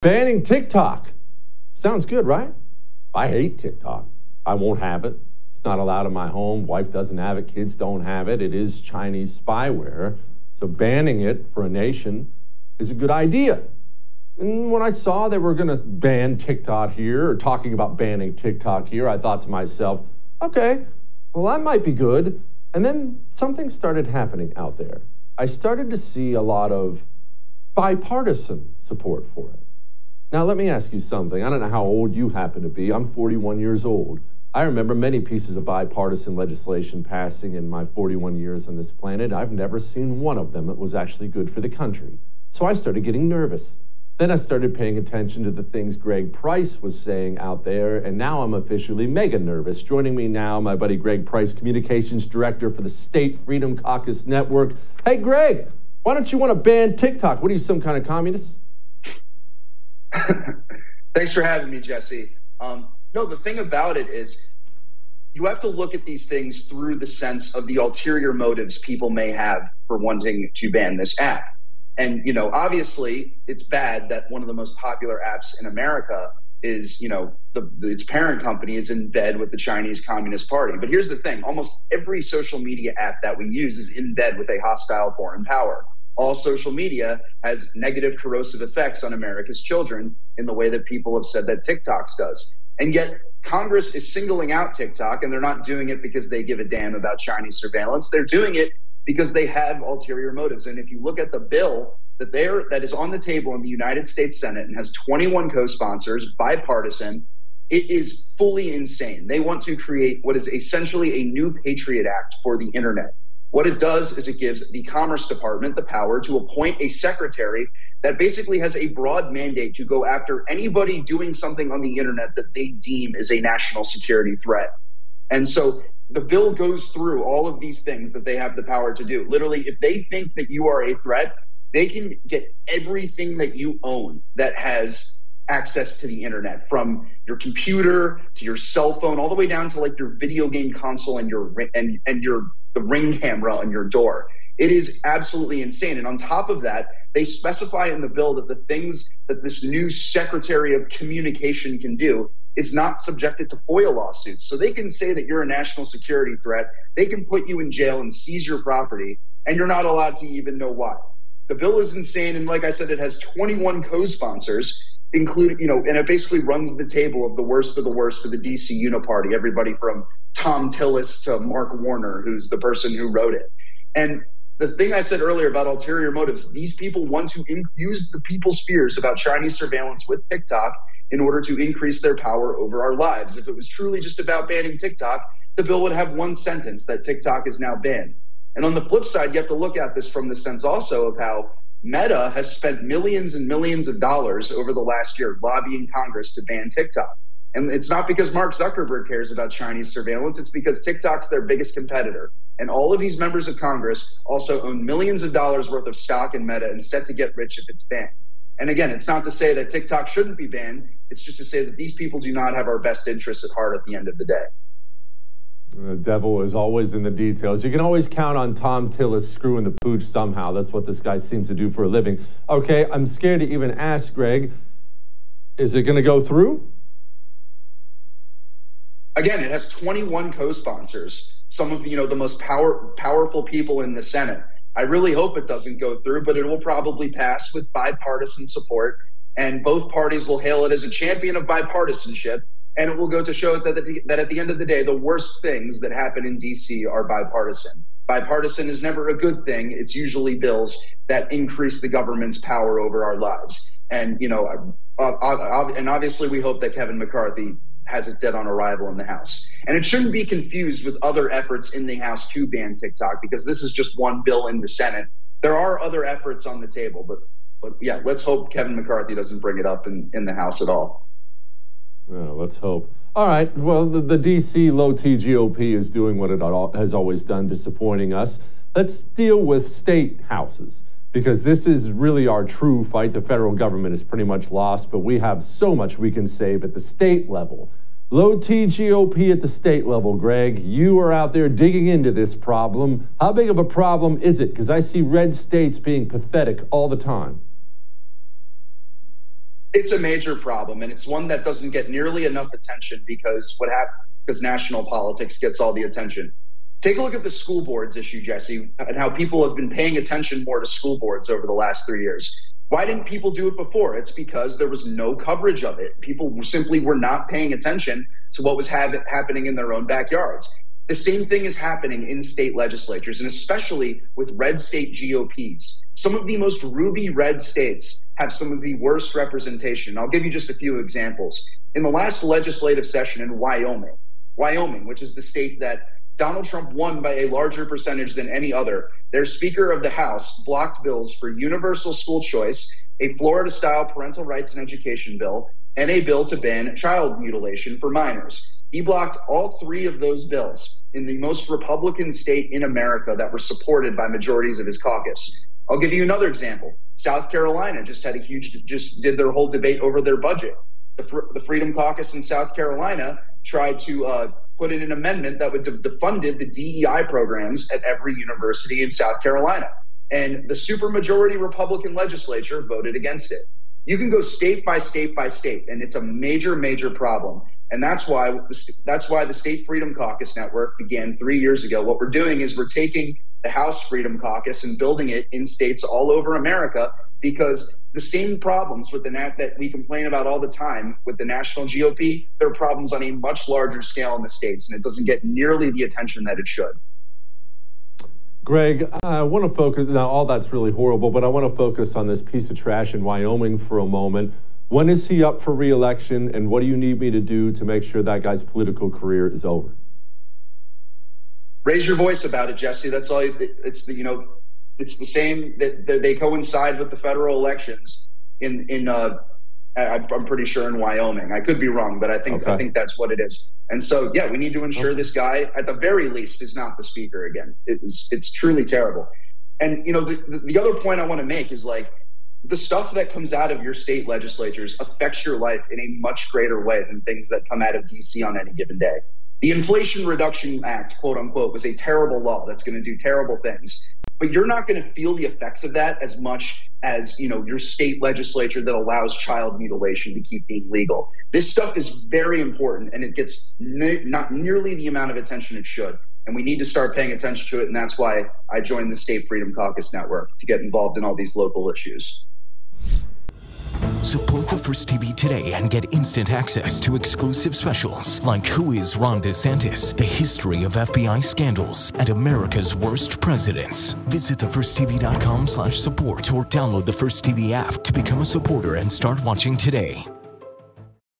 Banning TikTok. Sounds good, right? I hate TikTok. I won't have it. It's not allowed in my home. Wife doesn't have it. Kids don't have it. It is Chinese spyware. So banning it for a nation is a good idea. And when I saw they were going to ban TikTok here or talking about banning TikTok here, I thought to myself, okay, well, that might be good. And then something started happening out there. I started to see a lot of bipartisan support for it. Now, let me ask you something. I don't know how old you happen to be. I'm 41 years old. I remember many pieces of bipartisan legislation passing in my 41 years on this planet. I've never seen one of them that was actually good for the country. So I started getting nervous. Then I started paying attention to the things Greg Price was saying out there, and now I'm officially mega nervous. Joining me now, my buddy Greg Price, Communications Director for the State Freedom Caucus Network. Hey, Greg, why don't you want to ban TikTok? What are you, some kind of communist? Thanks for having me, Jesse. Um, no, the thing about it is you have to look at these things through the sense of the ulterior motives people may have for wanting to ban this app. And, you know, obviously it's bad that one of the most popular apps in America is, you know, the, its parent company is in bed with the Chinese Communist Party. But here's the thing almost every social media app that we use is in bed with a hostile foreign power all social media has negative corrosive effects on America's children in the way that people have said that TikToks does. And yet, Congress is singling out TikTok, and they're not doing it because they give a damn about Chinese surveillance. They're doing it because they have ulterior motives. And if you look at the bill that there that is on the table in the United States Senate and has 21 co-sponsors, bipartisan, it is fully insane. They want to create what is essentially a new Patriot Act for the internet. What it does is it gives the Commerce Department the power to appoint a secretary that basically has a broad mandate to go after anybody doing something on the internet that they deem is a national security threat. And so the bill goes through all of these things that they have the power to do. Literally, if they think that you are a threat, they can get everything that you own that has access to the internet from your computer to your cell phone all the way down to like your video game console and your and and your the ring camera on your door. It is absolutely insane. And on top of that, they specify in the bill that the things that this new Secretary of Communication can do is not subjected to FOIA lawsuits. So they can say that you're a national security threat. They can put you in jail and seize your property, and you're not allowed to even know why. The bill is insane. And like I said, it has 21 co sponsors including, you know, and it basically runs the table of the worst of the worst of the DC Uniparty, everybody from Thom Tillis to Mark Warner, who's the person who wrote it. And the thing I said earlier about ulterior motives, these people want to use the people's fears about Chinese surveillance with TikTok in order to increase their power over our lives. If it was truly just about banning TikTok, the bill would have one sentence that TikTok is now banned. And on the flip side, you have to look at this from the sense also of how Meta has spent millions and millions of dollars over the last year lobbying Congress to ban TikTok. And it's not because Mark Zuckerberg cares about Chinese surveillance, it's because TikTok's their biggest competitor. And all of these members of Congress also own millions of dollars worth of stock in Meta and set to get rich if it's banned. And again, it's not to say that TikTok shouldn't be banned, it's just to say that these people do not have our best interests at heart at the end of the day. The devil is always in the details. You can always count on Thom Tillis screwing the pooch somehow. That's what this guy seems to do for a living. Okay, I'm scared to even ask, Greg. Is it going to go through? Again, it has 21 co-sponsors. Some of you know the most power, powerful people in the Senate. I really hope it doesn't go through, but it will probably pass with bipartisan support, and both parties will hail it as a champion of bipartisanship and it will go to show that, the, that at the end of the day, the worst things that happen in DC are bipartisan. Bipartisan is never a good thing. It's usually bills that increase the government's power over our lives. And, you know, uh, uh, and obviously we hope that Kevin McCarthy has it dead on arrival in the House. And it shouldn't be confused with other efforts in the House to ban TikTok because this is just one bill in the Senate. There are other efforts on the table, but but yeah, let's hope Kevin McCarthy doesn't bring it up in, in the House at all. Yeah, let's hope. All right. Well, the, the DC low T GOP is doing what it has always done, disappointing us. Let's deal with state houses because this is really our true fight. The federal government is pretty much lost, but we have so much we can save at the state level. Low T GOP at the state level, Greg. You are out there digging into this problem. How big of a problem is it? Because I see red states being pathetic all the time. It's a major problem, and it's one that doesn't get nearly enough attention because what happens because national politics gets all the attention. Take a look at the school boards issue, Jesse, and how people have been paying attention more to school boards over the last three years. Why didn't people do it before? It's because there was no coverage of it. People simply were not paying attention to what was ha- happening in their own backyards. The same thing is happening in state legislatures, and especially with red state GOPs. Some of the most ruby red states have some of the worst representation. I'll give you just a few examples. In the last legislative session in Wyoming, Wyoming, which is the state that Donald Trump won by a larger percentage than any other. Their Speaker of the House blocked bills for universal school choice, a Florida style parental rights and education bill, and a bill to ban child mutilation for minors. He blocked all three of those bills in the most Republican state in America that were supported by majorities of his caucus. I'll give you another example. South Carolina just had a huge, just did their whole debate over their budget. The, the Freedom Caucus in South Carolina tried to uh, put in an amendment that would have defunded the DEI programs at every university in South Carolina. And the supermajority Republican legislature voted against it. You can go state by state by state, and it's a major, major problem. And that's why that's why the State Freedom Caucus Network began three years ago. What we're doing is we're taking the House Freedom Caucus and building it in states all over America because the same problems with the nat that we complain about all the time with the national GOP, there are problems on a much larger scale in the states, and it doesn't get nearly the attention that it should. Greg, I want to focus now. All that's really horrible, but I want to focus on this piece of trash in Wyoming for a moment. When is he up for reelection, and what do you need me to do to make sure that guy's political career is over? Raise your voice about it, Jesse. That's all. It's the you know it's the same that they coincide with the federal elections in in uh, I'm pretty sure in Wyoming. I could be wrong, but I think okay. I think that's what it is. And so, yeah, we need to ensure okay. this guy, at the very least, is not the speaker again. It's it's truly terrible. And you know, the, the, the other point I want to make is like the stuff that comes out of your state legislatures affects your life in a much greater way than things that come out of DC on any given day. The Inflation Reduction Act, quote unquote, was a terrible law that's going to do terrible things but you're not going to feel the effects of that as much as you know your state legislature that allows child mutilation to keep being legal. This stuff is very important and it gets ne- not nearly the amount of attention it should and we need to start paying attention to it and that's why i joined the state freedom caucus network to get involved in all these local issues Support the First TV today and get instant access to exclusive specials like Who is Ron DeSantis, The History of FBI Scandals, and America's Worst Presidents. Visit thefirsttv.com slash support or download the First TV app to become a supporter and start watching today.